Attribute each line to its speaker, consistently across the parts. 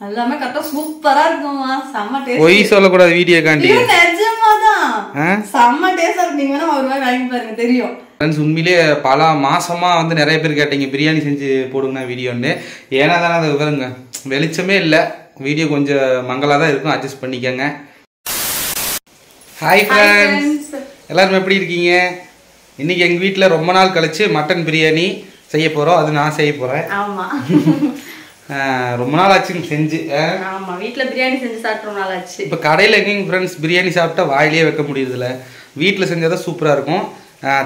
Speaker 1: எல்லாமே கரெக்டா சூப்பரா இருக்குமா செம்ம டேஸ்ட்
Speaker 2: பொய் சொல்லக்கூடாது வீடியோ காண்டி
Speaker 1: நிஜமாதான்.
Speaker 2: ஆ?
Speaker 1: செம்ம டேஸ்டா இருக்கு வேணா ஒரு வாய் வாங்கி பாருங்க தெரியும்.
Speaker 2: ஃப்ரெண்ட்ஸ் உண்மையிலே பல மாசமா வந்து நிறைய பேர் கேட்டீங்க பிரியாணி செஞ்சு போடுங்கண்ணா வீடியோன்னு. ஏன்னா தானே அது பாருங்க வெளிச்சமே இல்லை. வீடியோ கொஞ்சம் மங்கலாக தான் இருக்கும். அட்ஜஸ்ட் பண்ணிக்கோங்க. ஹாய் ஃப்ரெண்ட்ஸ் எல்லாரும் எப்படி இருக்கீங்க? இன்னைக்கு எங்கள் வீட்டில் ரொம்ப நாள் கழிச்சு மட்டன் பிரியாணி செய்ய போகிறோம் அது நான் செய்ய போகிறேன்
Speaker 1: ஆமா.
Speaker 2: ரொம்ப நாள் ஆச்சுங்க செஞ்சு ஆஹ்.
Speaker 1: ஆமா வீட்ல பிரியாணி செஞ்சு சாப்பிட்டு நாள் ஆச்சு
Speaker 2: இப்போ கடையில் எங்கேயும் ஃப்ரெண்ட்ஸ் பிரியாணி சாப்பிட்டா வாயிலே வைக்க முடியுதுல்ல வீட்டில் செஞ்சால் தான் சூப்பராக இருக்கும்.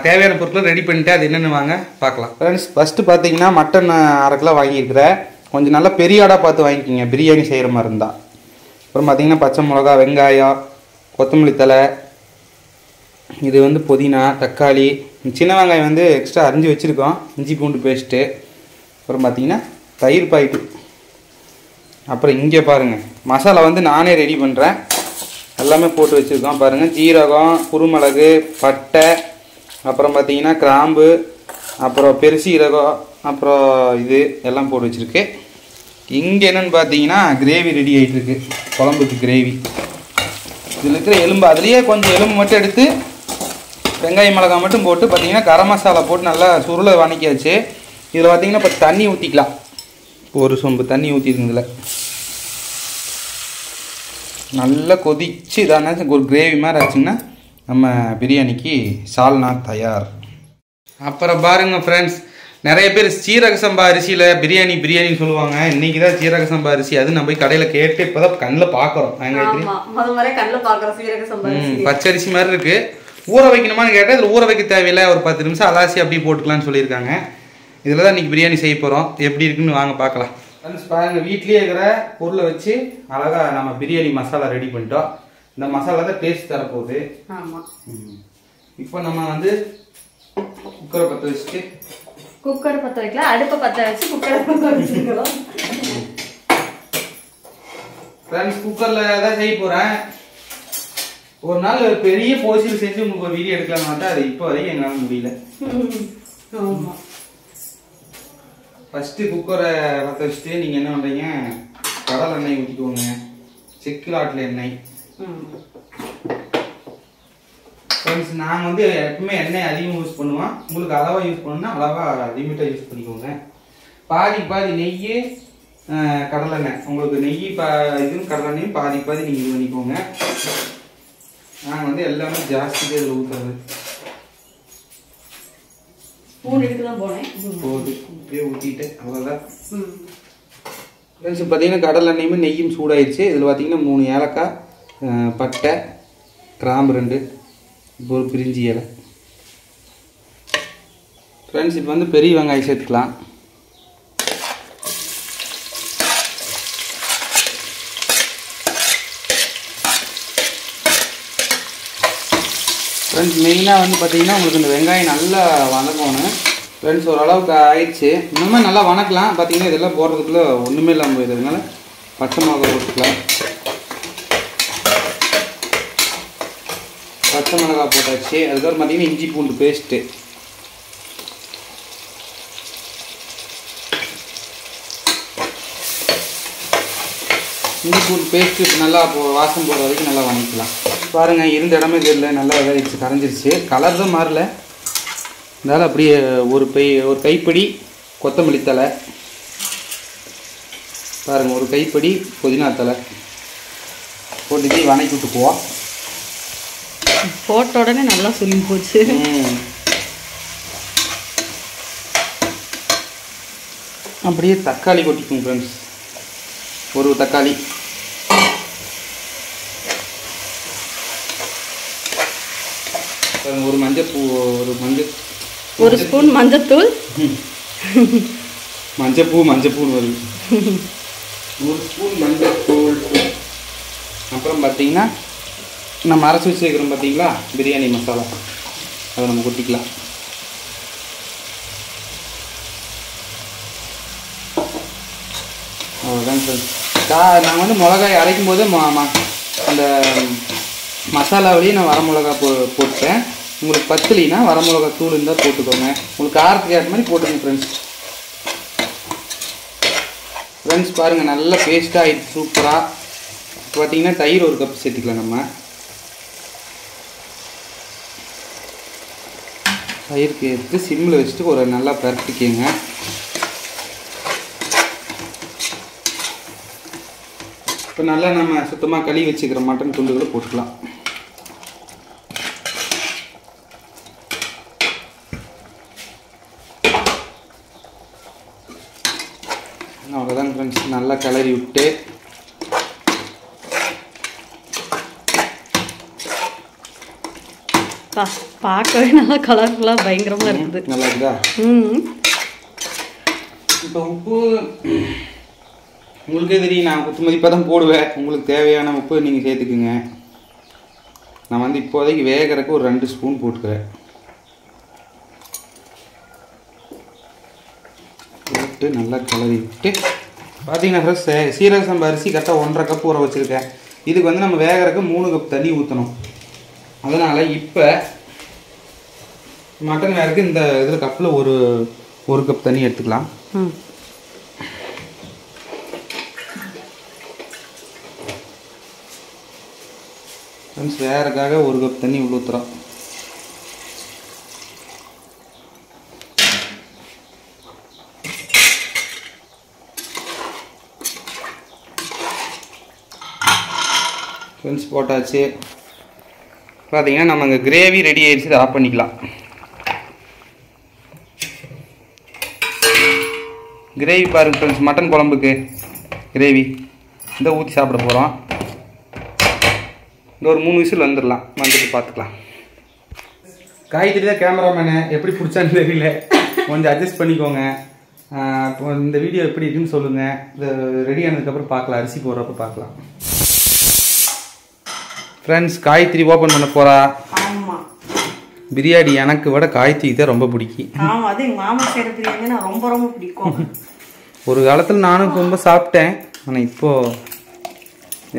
Speaker 2: தேவையான பொருட்களை ரெடி பண்ணிட்டு அது என்னென்னு வாங்க பார்க்கலாம். ஃப்ரெண்ட்ஸ் ஃபஸ்ட்டு பார்த்தீங்கன்னா மட்டன் அரை கிலோ வாங்கியிருக்கிறேன் கொஞ்சம் நல்லா பெரிய ஆடாக பார்த்து வாங்கிக்கிங்க பிரியாணி செய்கிற மாதிரி இருந்தால் அப்புறம் பார்த்தீங்கன்னா பச்சை மிளகா வெங்காயம் கொத்தமல்லி தழை இது வந்து புதினா தக்காளி சின்ன வெங்காயம் வந்து எக்ஸ்ட்ரா அரிஞ்சு வச்சுருக்கோம். இஞ்சி பூண்டு பேஸ்ட்டு அப்புறம் பார்த்தீங்கன்னா தயிர் பாக்கெட்டு அப்புறம் இங்கே பாருங்கள் மசாலா வந்து நானே ரெடி பண்ணுறேன் எல்லாமே போட்டு வச்சுருக்கோம். பாருங்கள் ஜீரகம் குருமிளகு பட்டை அப்புறம் பார்த்தீங்கன்னா கிராம்பு அப்புறம் பெருசீரகம் அப்புறம் இது எல்லாம் போட்டு வச்சுருக்கு. இங்கே என்னென்னு பார்த்தீங்கன்னா கிரேவி ரெடி ஆகிட்டுருக்கு குழம்புக்கு கிரேவி இதில் இருக்கிற எலும்பு அதுலேயே கொஞ்சம் எலும்பு மட்டும் எடுத்து வெங்காயம் மிளகாய் மட்டும் போட்டு பார்த்தீங்கன்னா கரம் மசாலா போட்டு நல்லா சுருளை வணக்கியாச்சு. இதில் பார்த்தீங்கன்னா இப்போ தண்ணி ஊற்றிக்கலாம் ஒரு சொம்பு தண்ணி ஊற்றிருங்க இதில் நல்லா கொதிச்சு இதான ஒரு கிரேவி மாதிரி ஆச்சுங்கன்னா நம்ம பிரியாணிக்கு சால்னா தயார். அப்புறம் பாருங்க ஃப்ரெண்ட்ஸ் நிறைய பேர் சீரக சம்பா அரிசியில் பிரியாணி பிரியாணின்னு சொல்லுவாங்க. இன்னைக்கு தான் சீரக சம்பா அரிசி. அது நம்ம போய் கடையில் கேட்டு இப்போ தான் கண்ணில் பார்க்குறோம் பச்சரிசி மாதிரி இருக்கு. ஊற வைக்கணுமான்னு கேட்டால் இதில் ஊற வைக்க தேவையில்லை. ஒரு பத்து நிமிஷம் அலாசி அப்படியே போட்டுக்கலாம்னு சொல்லியிருக்காங்க. இதில் தான் இன்னைக்கு பிரியாணி செய்ய போகிறோம் எப்படி இருக்குன்னு வாங்க பார்க்கலாம். ஃப்ரெண்ட்ஸ் பாருங்க வீட்லேயே இருக்கிற பொருளை வச்சு அழகா நம்ம பிரியாணி மசாலா ரெடி பண்ணிட்டோம். இந்த மசாலா தான் டேஸ்ட் தரப்போகுது.
Speaker 1: ஆமா.
Speaker 2: இப்போ நம்ம வந்து குக்கரை பற்ற வச்சுட்டு.
Speaker 1: குக்கர் பத்த வைக்கல அடுப்பை பத்த வச்சு குக்கரை பத்த வச்சிருக்கிறோம்
Speaker 2: ஃப்ரெண்ட்ஸ் குக்கரில் தான் செய்ய போகிறேன் ஒரு நாள் ஒரு பெரிய போசியில் செஞ்சு உங்களுக்கு ஒரு வீடியோ எடுக்கலாம்னு பார்த்தா அது இப்போ வரைக்கும் எங்களால் முடியல.
Speaker 1: ஆமா.
Speaker 2: ஃபஸ்ட்டு குக்கரை பற்ற வச்சுட்டு நீங்கள் என்ன பண்ணுறீங்க கடல் எண்ணெய் ஊற்றிக்கோங்க செக்கில் ஆட்டில் எண்ணெய். ஃப்ரெண்ட்ஸ் நாங்கள் வந்து எப்பவுமே எண்ணெய் அதிகம் யூஸ் பண்ணுவோம். உங்களுக்கு அளவாக யூஸ் பண்ணணும்னா அளவாக லிமிட்டாக யூஸ் பண்ணிக்கோங்க. பாதி பாதி நெய் கடலெண்ணெய் உங்களுக்கு நெய் பா இதுவும் கடலெண்ணெயும் பாதி பாதி நீங்கள் இது பண்ணிக்கோங்க. நாங்கள் வந்து எல்லாமே ஜாஸ்தி இதில் ஊற்றுறது
Speaker 1: ஸ்பூன் எடுத்து தான் போனேன்.
Speaker 2: போகுது அப்படியே ஊற்றிட்டு அவ்வளோதான். ஃப்ரெண்ட்ஸ் பார்த்தீங்கன்னா கடல் எண்ணெயுமே நெய்யும் சூடாயிருச்சு. இதில் பார்த்தீங்கன்னா மூணு ஏலக்காய் பட்டை கிராம்பு ரெண்டு இப்போ ஒரு பிரிஞ்சி இலை. ஃப்ரெண்ட்ஸ் இப்போ வந்து பெரிய வெங்காயம் சேர்த்துக்கலாம். ஃப்ரெண்ட்ஸ் மெயினாக வந்து பார்த்தீங்கன்னா உங்களுக்கு இந்த வெங்காயம் நல்லா வதங்கணும் ஃப்ரெண்ட்ஸ் ஓரளவுக்கு ஆயிடுச்சு. இன்னுமே நல்லா வணக்கலாம். பார்த்தீங்கன்னா இதெல்லாம் போடுறதுக்குள்ளே ஒன்றுமே இல்லாமல் போயிடுறதுனால பச்சை மிளகா போட்டுக்கலாம். பச்சை மிளகாய் போட்டாச்சு. அதுக்கப்புறம் பார்த்தீங்கன்னா இஞ்சி பூண்டு பேஸ்ட்டு இஞ்சி பூண்டு பேஸ்ட்டு நல்லா வாசம் போடுற வரைக்கும் நல்லா வணக்கலாம் பாருங்க இருந்த இடமே தெரியல நல்லா இதாகிடுச்சு கரைஞ்சிருச்சு. கலர் தான் மாறல. இருந்தாலும் அப்படியே ஒரு பை ஒரு கைப்பிடி கொத்தமல்லி தழை. பாருங்க ஒரு கைப்பிடி புதினா தழை. போட்டு இதையும் வணக்கி விட்டுக்குவோம்
Speaker 1: போட்ட உடனே நல்லா சொல்லி போச்சு.
Speaker 2: அப்படியே தக்காளி கொட்டிக்கும் ஃப்ரெண்ட்ஸ் ஒரு தக்காளி. ஒரு மஞ்சள் பூ ஒரு மஞ்சள்
Speaker 1: ஒரு ஸ்பூன் மஞ்சத்தூள்.
Speaker 2: மஞ்சப்பூ மஞ்சப்பூன்னு வருது ஒரு ஸ்பூன் மஞ்சத்தூள். அப்புறம் பார்த்தீங்கன்னா நம்ம அரைச்சி வச்சுருக்கிறோம் பார்த்தீங்களா? பிரியாணி மசாலா. அதை நம்ம கொட்டிக்கலாம். அவ்வளோதான் சார். கா நான் வந்து மிளகாய் அரைக்கும் போதே ம- ம- அந்த மசாலாவிலேயே நான் வரமிளகா போ போட்டேன் உங்களுக்கு பத்துலினா வரமிளகா தூள் இருந்தால் போட்டுக்கோங்க. உங்களுக்கு காரத்துக்கு ஏற்ற மாதிரி போட்டுங்க ஃப்ரெண்ட்ஸ் ஃப்ரெண்ட்ஸ் பாருங்கள் நல்ல பேஸ்ட்டாக ஆகிடுச்சு சூப்பராக பார்த்தீங்கன்னா தயிர் ஒரு கப் சேர்த்துக்கலாம் நம்ம. தயிருக்கு எடுத்து சிம்மில் வச்சுட்டு ஒரு நல்லா பரட்டிக்கங்க. இப்போ நல்லா நம்ம சுத்தமாக கழுவி வச்சுக்கிற மட்டன் துண்டுகளை போட்டுக்கலாம் அவ்வளோதான் ஃப்ரெண்ட்ஸ் நல்லா கிளறி விட்டு
Speaker 1: பார்க்கவே நல்லா கலர்ஃபுல்லாக பயங்கரமாக இருக்குது.
Speaker 2: நல்லா இருக்குதா?
Speaker 1: ம்.
Speaker 2: இப்போ உப்பு உங்களுக்கே தெரியும் நான் குத்து மதிப்பாக தான் போடுவேன். உங்களுக்கு தேவையான உப்பு நீங்கள் சேர்த்துக்குங்க. நான் வந்து இப்போதைக்கு வேகறதுக்கு ஒரு ரெண்டு ஸ்பூன் போட்டுக்கிறேன். போட்டு நல்லா கிளறி விட்டு பார்த்தீங்கன்னா ஃப்ரெஷ் சீரக சம்பா அரிசி கரெக்டாக ஒன்றரை கப் ஊற வச்சுருக்கேன். இதுக்கு வந்து நம்ம வேகறதுக்கு மூணு கப் தண்ணி ஊற்றணும் அதனால் இப்போ மட்டன் வேறக்கு இந்த இதில் கப்பில் ஒரு ஒரு கப் தண்ணி எடுத்துக்கலாம். ஃப்ரெண்ட்ஸ் வேறக்காக ஒரு கப் தண்ணி உள்ள ஊற்றுறோம் ஃப்ரெண்ட்ஸ் போட்டாச்சு. பார்த்தீங்கன்னா நம்ம இங்கே கிரேவி ரெடி ஆயிடுச்சு இதை ஆஃப் பண்ணிக்கலாம். கிரேவி பாருங்க ஃப்ரெண்ட்ஸ் மட்டன் குழம்புக்கு கிரேவி இதை ஊற்றி சாப்பிட போகிறோம் இந்த ஒரு மூணு விசில் வந்துடலாம். வந்துட்டு பார்த்துக்கலாம். காய்கறி தான் கேமராமேனு எப்படி பிடிச்சான்னு தெரியல. கொஞ்சம் அட்ஜஸ்ட் பண்ணிக்கோங்க. இப்போ இந்த வீடியோ எப்படி இருக்குன்னு சொல்லுங்கள் இது ரெடி ஆனதுக்கப்புறம் பார்க்கலாம். அரிசி போடுறப்ப பார்க்கலாம். ஃப்ரெண்ட்ஸ் காய்கறி ஓப்பன் பண்ண
Speaker 1: ஆமா.
Speaker 2: பிரியாணி எனக்கு விட காய்கறி தான் ரொம்ப பிடிக்கும்.
Speaker 1: ஆமா அது எங்க மாமா செய்யற பிரியாணி நான் ரொம்ப ரொம்ப பிடிக்கும்.
Speaker 2: ஒரு காலத்தில் நானும் ரொம்ப சாப்பிட்டேன். ஆனால் இப்போ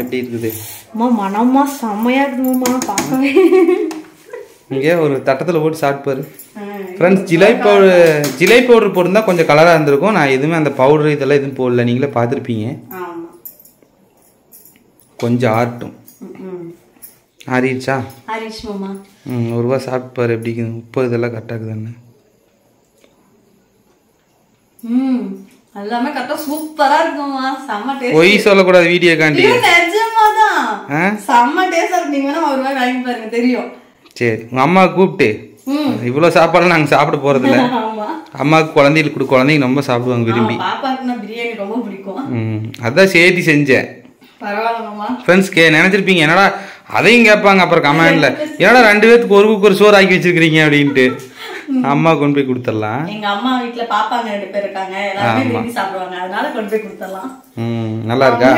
Speaker 2: எப்படி இருக்குது?
Speaker 1: அம்மா மனமா செம்மையா இருக்குதுமா பார்க்கவே.
Speaker 2: இங்கே ஒரு தட்டத்தில் போட்டு சாப்பிட்டு ஃப்ரெண்ட்ஸ் ஜிலை பவுடர் ஜிலை பவுடர் போட்டிருந்தா கொஞ்சம் கலராக இருந்திருக்கும். நான் எதுவுமே அந்த பவுடர் இதெல்லாம் எதுவும் போடல. நீங்களே பார்த்துருப்பீங்க. கொஞ்சம் ஆறட்டும்.
Speaker 1: ம்
Speaker 2: ஆறிடுச்சா
Speaker 1: மாமா.
Speaker 2: ம் ஒரு ரூபா சாப்பிட்டு பாரு எப்படி உப்பு இதெல்லாம் கரெக்டாக
Speaker 1: ம் எல்லாமே கரெக்டா சூப்பரா இருக்குமா செம்ம டேஸ்ட்
Speaker 2: பொய் சொல்லக்கூடாது வீடியோ காண்டி
Speaker 1: நிஜமாதான்
Speaker 2: ஆ?
Speaker 1: செம்ம டேஸ்டா இருக்கு நீங்க வேணா ஒரு வாய் வாங்கி பாருங்க தெரியும்.
Speaker 2: சரி உங்கள் அம்மா கூப்பிட்டு.
Speaker 1: ம்.
Speaker 2: இவ்வளோ சாப்பாடுலாம் நாங்கள் சாப்பிட போகிறதில்ல
Speaker 1: ஆமா.
Speaker 2: அம்மாவுக்கு குழந்தைகளுக்கு கொடு குழந்தைங்க ரொம்ப சாப்பிடுவாங்க விரும்பி.
Speaker 1: ஆமா, பாப்பாக்கு நான் பிரியாணி ரொம்ப பிடிக்கும்.
Speaker 2: ம் அதான் சேர்த்தி செஞ்சேன்.
Speaker 1: பரவாயில்ல மாமா.
Speaker 2: ஃப்ரெண்ட்ஸ் கே நினச்சிருப்பீங்க என்னடா அதையும் கேட்பாங்க. அப்புறம் கமெண்ட்ல என்னடா ரெண்டு பேத்துக்கு ஒரு குக்கர் சோறு ஆக்கி வச்சிருக்கிறீங்க? அப்படின்ட்டு. அம்மா கொண்டு போய் கொடுத்துடலாம்.
Speaker 1: எங்க அம்மா வீட்ல பாப்பாங்க ரெண்டு பேர் இருக்காங்க. எல்லாருமே விரும்பி சாப்பிடுவாங்க. அதனால கொண்டு போய் கொடுத்துடலாம்.
Speaker 2: ம் நல்லா இருக்கா?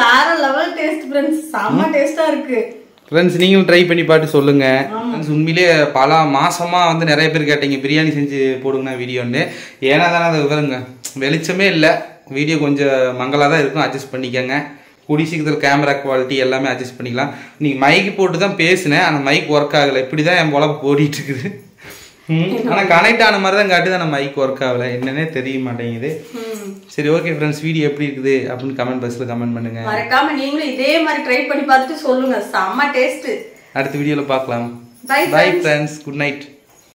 Speaker 1: வேற லெவல் டேஸ்ட் ஃப்ரெண்ட்ஸ் செம்ம டேஸ்டா இருக்கு.
Speaker 2: ஃப்ரெண்ட்ஸ் நீங்களும் ட்ரை பண்ணி பார்த்து சொல்லுங்க. ஃப்ரெண்ட்ஸ் உண்மையிலே பல மாசமா வந்து நிறைய பேர் கேட்டீங்க. பிரியாணி செஞ்சு போடுங்கண்ணா வீடியோன்னு. ஏன்னா தானே அது விவரங்க. வெளிச்சமே இல்லை. வீடியோ கொஞ்சம் மங்கலாக தான் இருக்கும். அட்ஜஸ்ட் பண்ணிக்கோங்க. கூடி சீக்கிரத்தில் கேமரா குவாலிட்டி எல்லாமே அட்ஜஸ்ட் பண்ணிக்கலாம். நீங்கள் மைக்கு போட்டு தான் பேசினேன் அந்த மைக் ஒர்க் ஆகலை. இப்படி தான் என் பொழப்பு ஓடிட்டு இருக்குது ஆனால் கனெக்ட் ஆன மாதிரி தான் காட்டி தான் நம்ம மைக் ஒர்க் ஆகலை. என்னன்னே தெரிய மாட்டேங்குது. சரி ஓகே ஃப்ரெண்ட்ஸ் வீடியோ எப்படி இருக்குது அப்படின்னு கமெண்ட் பாக்ஸில் கமெண்ட் பண்ணுங்க.
Speaker 1: மறக்காம நீங்களும் இதே மாதிரி ட்ரை பண்ணி பார்த்துட்டு சொல்லுங்க. செம்ம டேஸ்ட்
Speaker 2: அடுத்த வீடியோவில் பார்க்கலாம். Bye friends good night